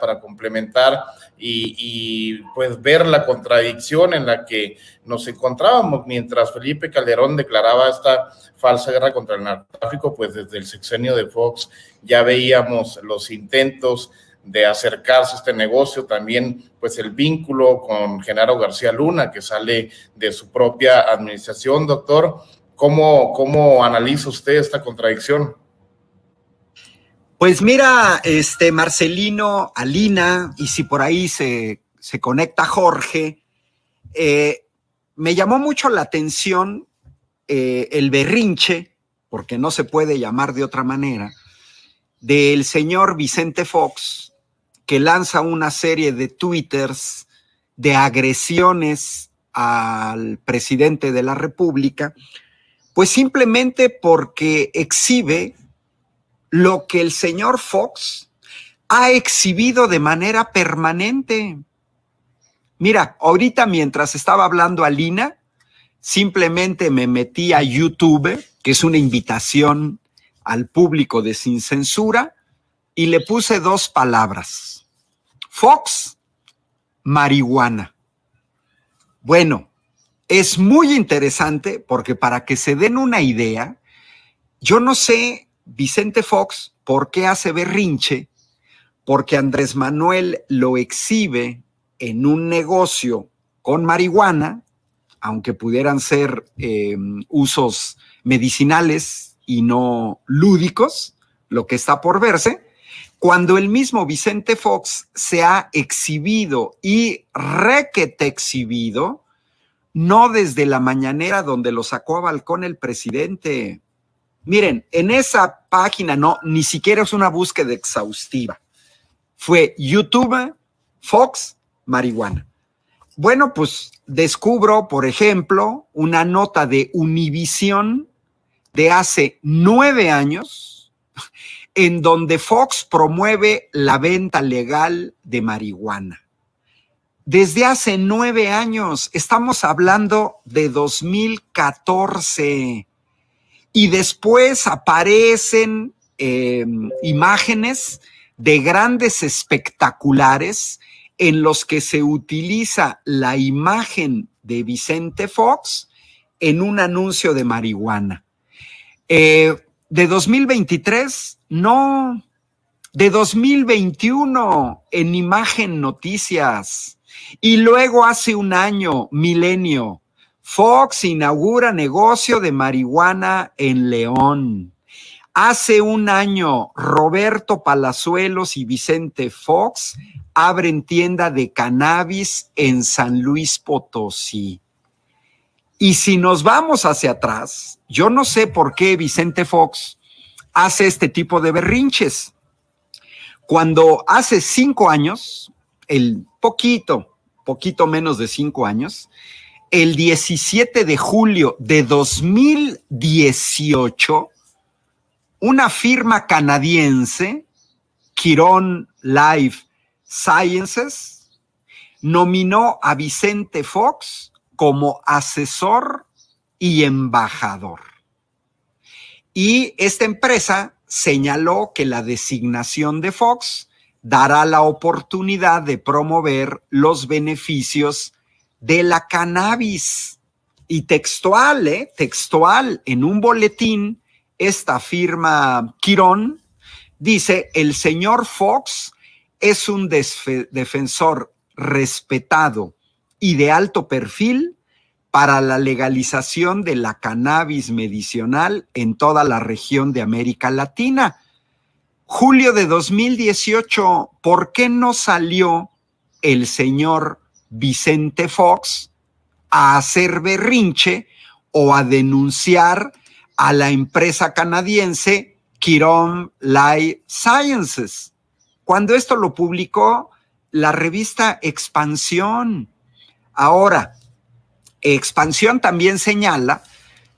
para complementar y, pues ver la contradicción en la que nos encontrábamos mientras Felipe Calderón declaraba esta falsa guerra contra el narcotráfico, pues desde el sexenio de Fox ya veíamos los intentos de acercarse a este negocio, también pues el vínculo con Genaro García Luna, que sale de su propia administración. Doctor, ¿cómo, cómo analiza usted esta contradicción? Pues mira, este Marcelino, Alina, y si por ahí se, conecta Jorge, eh, me llamó mucho la atención eh, el berrinche, porque no se puede llamar de otra manera, del señor Vicente Fox, que lanza una serie de twitters de agresiones al presidente de la República, pues simplemente porque exhibe lo que el señor Fox ha exhibido de manera permanente. Mira, ahorita mientras estaba hablando a Lina, simplemente me metí a YouTube, que es una invitación al público de sin censura, y le puse dos palabras. Fox, marihuana. Bueno, es muy interesante porque para que se den una idea, yo no sé Vicente Fox, ¿por qué hace berrinche? Porque Andrés Manuel lo exhibe en un negocio con marihuana, aunque pudieran ser em, usos medicinales y no lúdicos, lo que está por verse, cuando el mismo Vicente Fox se ha exhibido y requete exhibido, no desde la mañanera donde lo sacó a balcón el presidente, Miren, en esa página no, ni siquiera es una búsqueda exhaustiva. Fue YouTube, Fox, marihuana. Bueno, pues descubro, por ejemplo, una nota de Univision de hace nueve años, en donde Fox promueve la venta legal de marihuana. Desde hace nueve años, estamos hablando de 2014 y después aparecen em, imágenes de grandes espectaculares en los que se utiliza la imagen de Vicente Fox en un anuncio de marihuana. Eh, de 2023, no. De 2021, en Imagen Noticias. Y luego hace un año, Milenio, Fox inaugura negocio de marihuana en León. Hace un año, Roberto Palazuelos y Vicente Fox abren tienda de cannabis en San Luis Potosí. Y si nos vamos hacia atrás, yo no sé por qué Vicente Fox hace este tipo de berrinches. Cuando hace cinco años, el poquito, poquito menos de cinco años, el 17 de julio de 2018, una firma canadiense, Chiron Life Sciences, nominó a Vicente Fox como asesor y embajador. Y esta empresa señaló que la designación de Fox dará la oportunidad de promover los beneficios de la cannabis. Y textual, ¿eh? textual, en un boletín, esta firma Quirón dice, el señor Fox es un defensor respetado y de alto perfil para la legalización de la cannabis medicinal en toda la región de América Latina. Julio de 2018, ¿por qué no salió el señor Vicente Fox a hacer berrinche o a denunciar a la empresa canadiense Chiron Life Sciences. Cuando esto lo publicó la revista Expansión. Ahora, Expansión también señala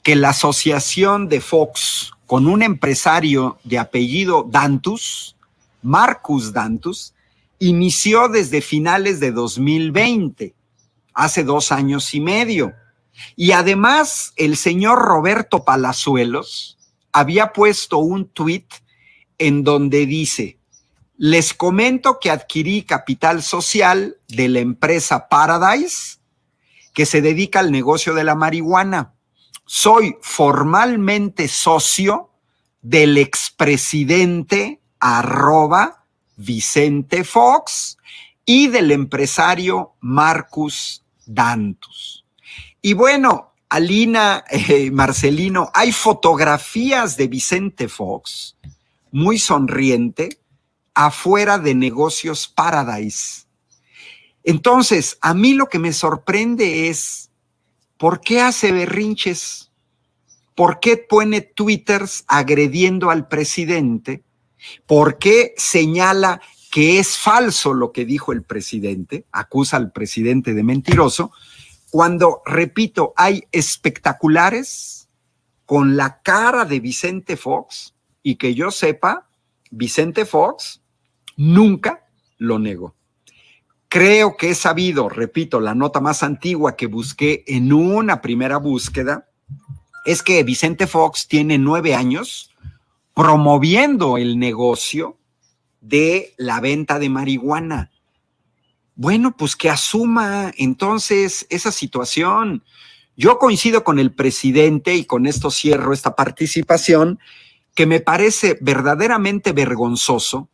que la asociación de Fox con un empresario de apellido Dantus, Marcus Dantus, inició desde finales de 2020, hace dos años y medio. Y además, el señor Roberto Palazuelos había puesto un tuit en donde dice, Les comento que adquirí capital social de la empresa Paradise, que se dedica al negocio de la marihuana. Soy formalmente socio del expresidente arroba Vicente Fox y del empresario Marcus Dantus. Y bueno, Alina, eh, Marcelino, hay fotografías de Vicente Fox, muy sonriente, afuera de Negocios Paradise. Entonces, a mí lo que me sorprende es, ¿por qué hace berrinches? ¿Por qué pone twitters agrediendo al presidente? ¿Por qué señala que es falso lo que dijo el presidente? Acusa al presidente de mentiroso cuando, repito, hay espectaculares con la cara de Vicente Fox y que yo sepa, Vicente Fox nunca lo negó. Creo que he sabido, repito, la nota más antigua que busqué en una primera búsqueda es que Vicente Fox tiene nueve años promoviendo el negocio de la venta de marihuana. Bueno, pues que asuma entonces esa situación. Yo coincido con el presidente y con esto cierro esta participación, que me parece verdaderamente vergonzoso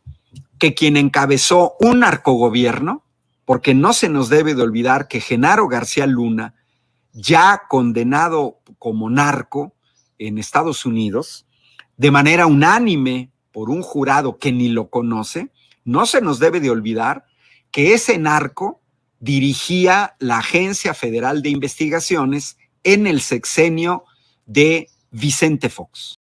que quien encabezó un narcogobierno, porque no se nos debe de olvidar que Genaro García Luna, ya condenado como narco en Estados Unidos, de manera unánime por un jurado que ni lo conoce, no se nos debe de olvidar que ese narco dirigía la Agencia Federal de Investigaciones en el sexenio de Vicente Fox.